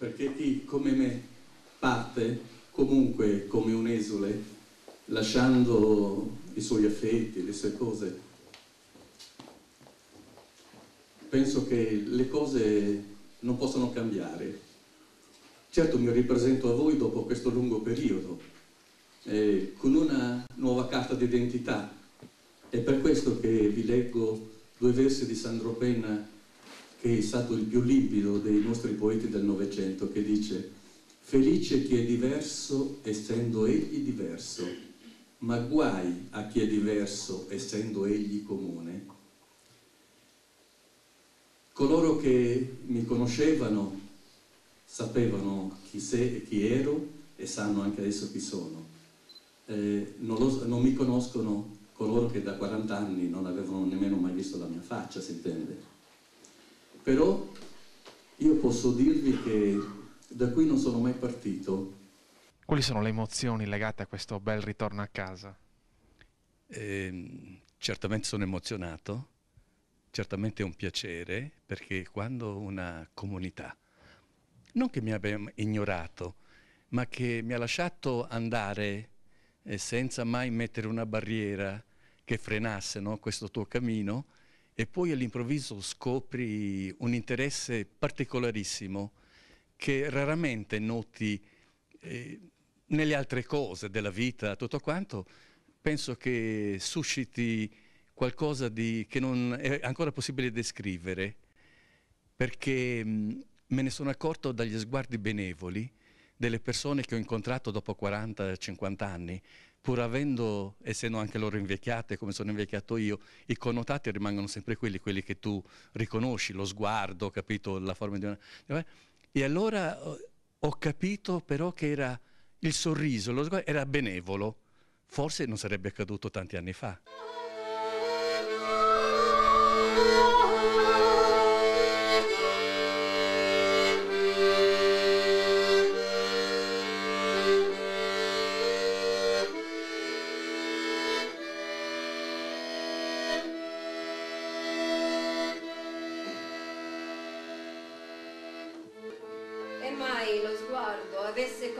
perché chi come me parte comunque come un esule, lasciando i suoi affetti, le sue cose. Penso che le cose non possono cambiare. Certo mi ripresento a voi dopo questo lungo periodo, eh, con una nuova carta d'identità. È per questo che vi leggo due versi di Sandro Penna, che è stato il più limpido dei nostri poeti del Novecento, che dice Felice chi è diverso essendo egli diverso, ma guai a chi è diverso essendo egli comune. Coloro che mi conoscevano sapevano chi sei e chi ero e sanno anche adesso chi sono. Eh, non, lo, non mi conoscono coloro che da 40 anni non avevano nemmeno mai visto la mia faccia, si intende. Però io posso dirvi che da cui non sono mai partito. Quali sono le emozioni legate a questo bel ritorno a casa? Eh, certamente sono emozionato, certamente è un piacere, perché quando una comunità, non che mi abbia ignorato, ma che mi ha lasciato andare eh, senza mai mettere una barriera che frenasse no, questo tuo cammino, e poi all'improvviso scopri un interesse particolarissimo che raramente noti eh, nelle altre cose della vita, tutto quanto, penso che susciti qualcosa di, che non è ancora possibile descrivere, perché mh, me ne sono accorto dagli sguardi benevoli delle persone che ho incontrato dopo 40-50 anni, pur avendo, essendo anche loro invecchiate come sono invecchiato io, i connotati rimangono sempre quelli, quelli che tu riconosci, lo sguardo, capito, la forma di una... E allora ho capito però che era il sorriso, lo sguardo era benevolo. Forse non sarebbe accaduto tanti anni fa.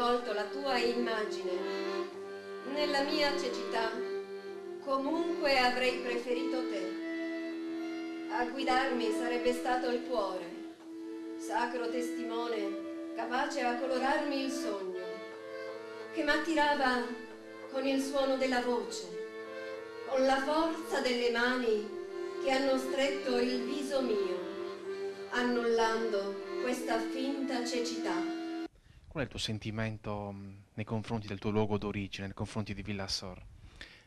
Colto la tua immagine. Nella mia cecità, comunque avrei preferito te. A guidarmi sarebbe stato il cuore, sacro testimone, capace a colorarmi il sogno, che m'attirava con il suono della voce, con la forza delle mani che hanno stretto il viso mio, annullando questa finta cecità. Qual è il tuo sentimento nei confronti del tuo luogo d'origine, nei confronti di Villasor?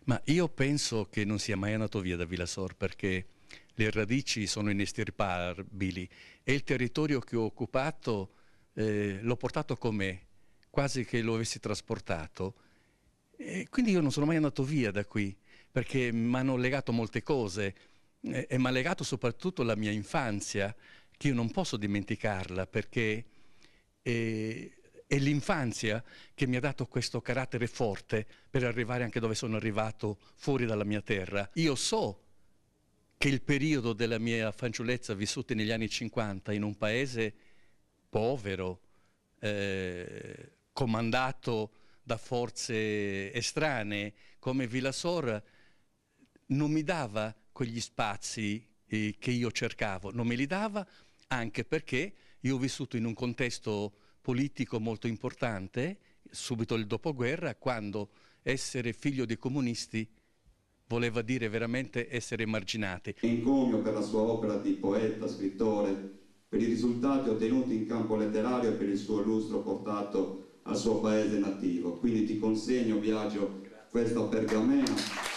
Ma io penso che non sia mai andato via da Villasor perché le radici sono inestirpabili e il territorio che ho occupato eh, l'ho portato con me, quasi che lo avessi trasportato. E quindi io non sono mai andato via da qui perché mi hanno legato molte cose eh, e mi ha legato soprattutto la mia infanzia, che io non posso dimenticarla perché... Eh, è l'infanzia che mi ha dato questo carattere forte per arrivare anche dove sono arrivato, fuori dalla mia terra. Io so che il periodo della mia fanciullezza vissuta negli anni 50 in un paese povero, eh, comandato da forze estranee come Villasor, non mi dava quegli spazi eh, che io cercavo, non me li dava anche perché io ho vissuto in un contesto politico molto importante, subito il dopoguerra, quando essere figlio dei comunisti voleva dire veramente essere emarginati. Encomio per la sua opera di poeta, scrittore, per i risultati ottenuti in campo letterario e per il suo lustro portato al suo paese nativo. Quindi ti consegno, Biagio, questo pergameno.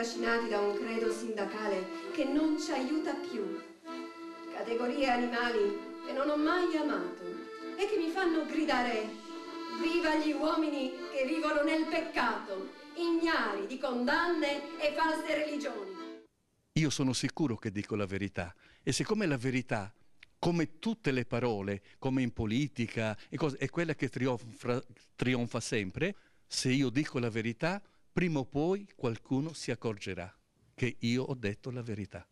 Trascinati da un credo sindacale che non ci aiuta più. Categorie animali che non ho mai amato e che mi fanno gridare viva gli uomini che vivono nel peccato, ignari di condanne e false religioni. Io sono sicuro che dico la verità e siccome la verità come tutte le parole, come in politica, è quella che trionfa, trionfa sempre, se io dico la verità, prima o poi qualcuno si accorgerà che io ho detto la verità.